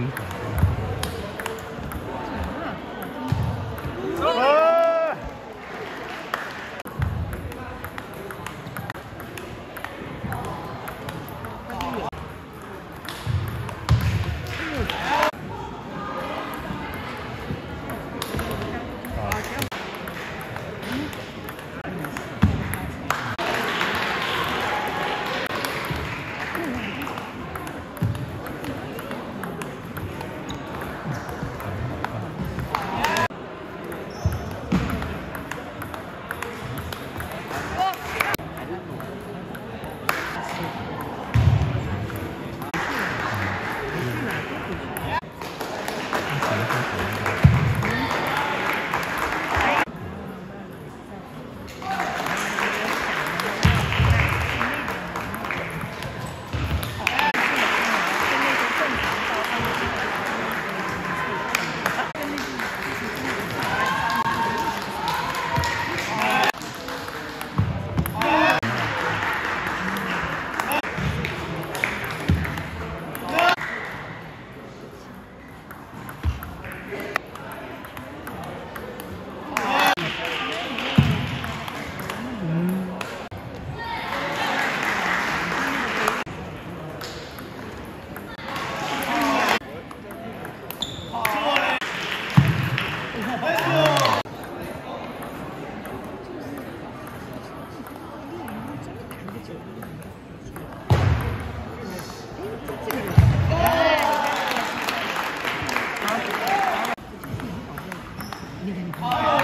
income. 아